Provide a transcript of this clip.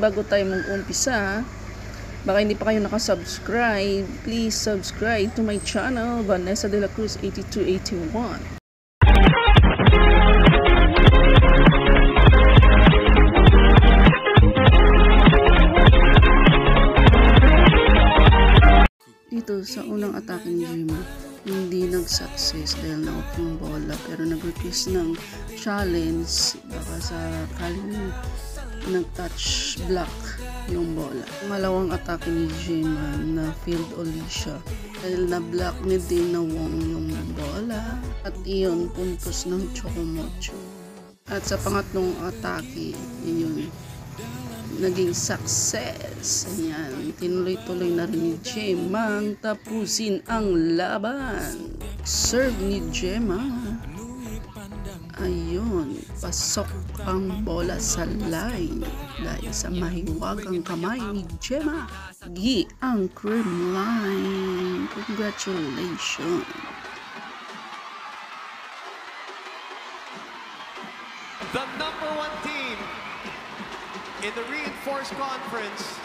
bago tayo mag-umpisa, baka hindi pa kayo nakasubscribe, please subscribe to my channel, Vanessa De La Cruz 8281. Dito sa unang atake ni Jimmy, hindi nag-success dahil na yung bola pero nag-request ng challenge baka sa kaling nag-touch block yung bola. Malawang atake ni Jima na field uli siya dahil na-block ni Dina Wong yung bola at iyon puntos ng Chocomocho. At sa pangatlong atake, yun, naging success. Ayan, tinuloy-tuloy na rin ni Gemma ang tapusin ang laban. Serve ni Gemma. Ayun, pasok ang bola sa line dahil sa mahiwagang kamay ni Gemma. Gi ang cream line. Congratulations. the number one team in the reinforced conference